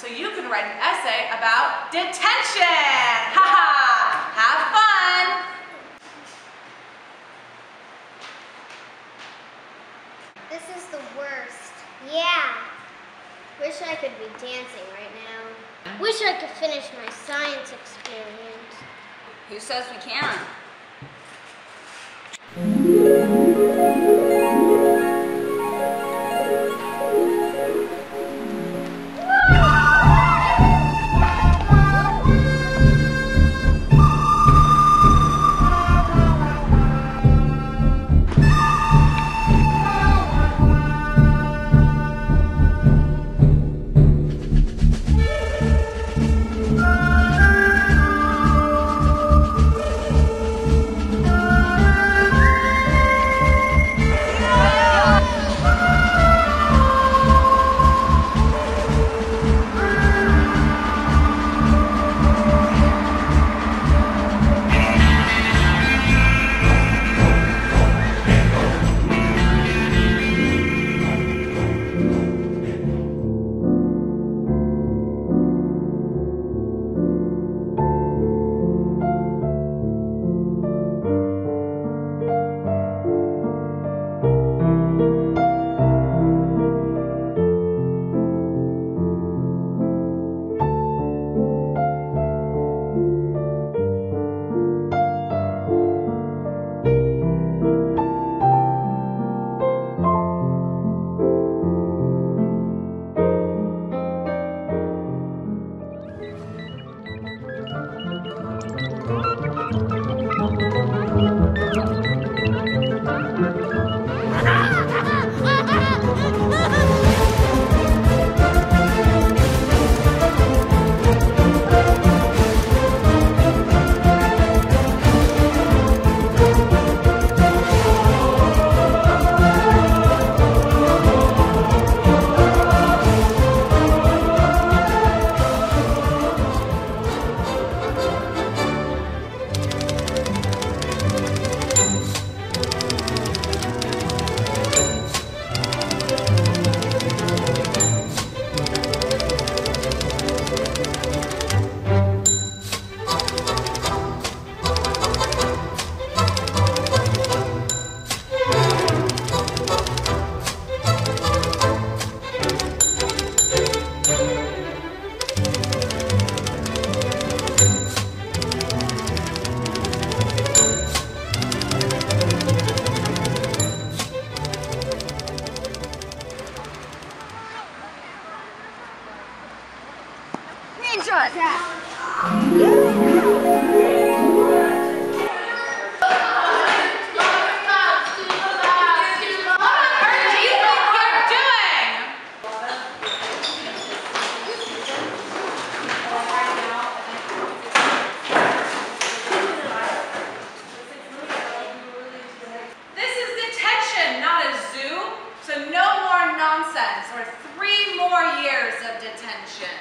so you can write an essay about detention. Ha ha! Have fun! This is the worst. Yeah. Wish I could be dancing right now. Wish I could finish my science experiment. Who says we can't? action.